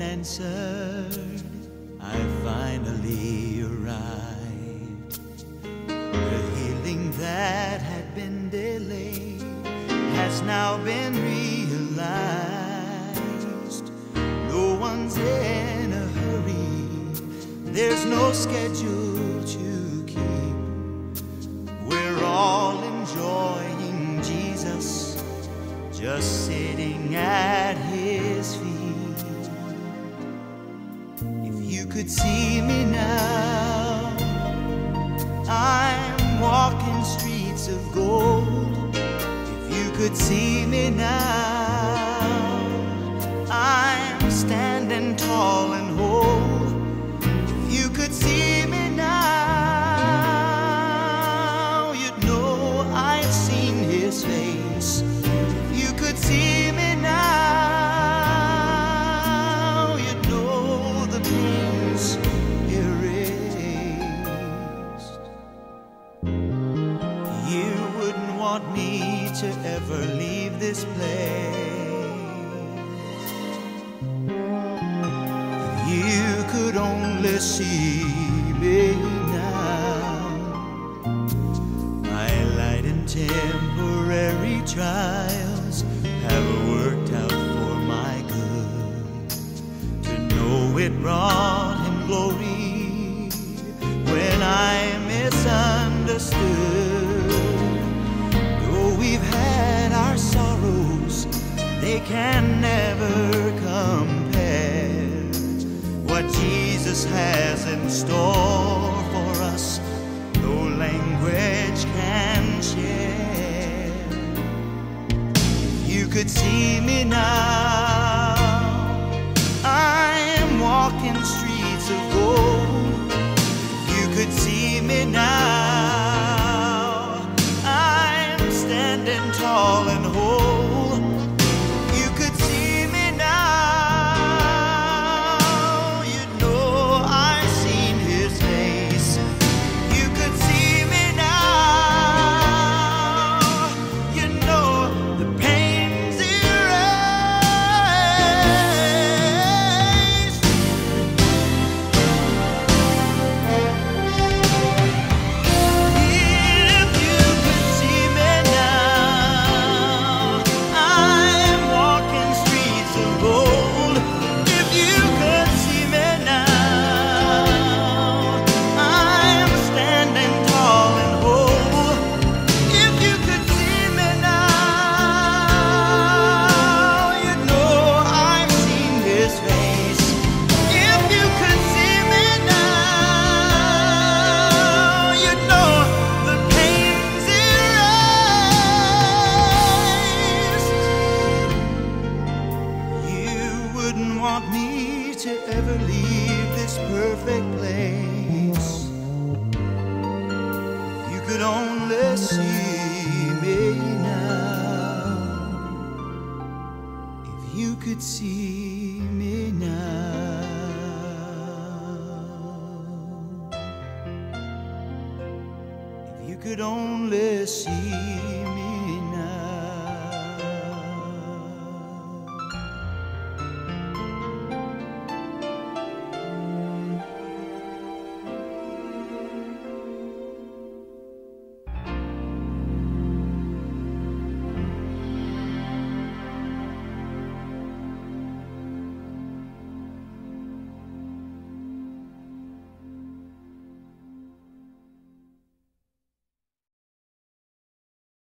Answered, I finally arrived. The healing that had been delayed has now been realized. No one's in a hurry, there's no schedule to keep. We're all enjoying Jesus, just sitting at could see me now, I'm walking streets of gold. If you could see me now, I'm standing tall and whole. Want me to ever leave this place. If you could only see me now, my light and temporary trials have worked out for my good. To know it brought him glory what Jesus has in store for us. No language can share. You could see me now, I am walking streets of gold. You could see me now, I'm standing tall and whole. Want me to ever leave this perfect place. You could only see me now. If you could see me now. If you could only see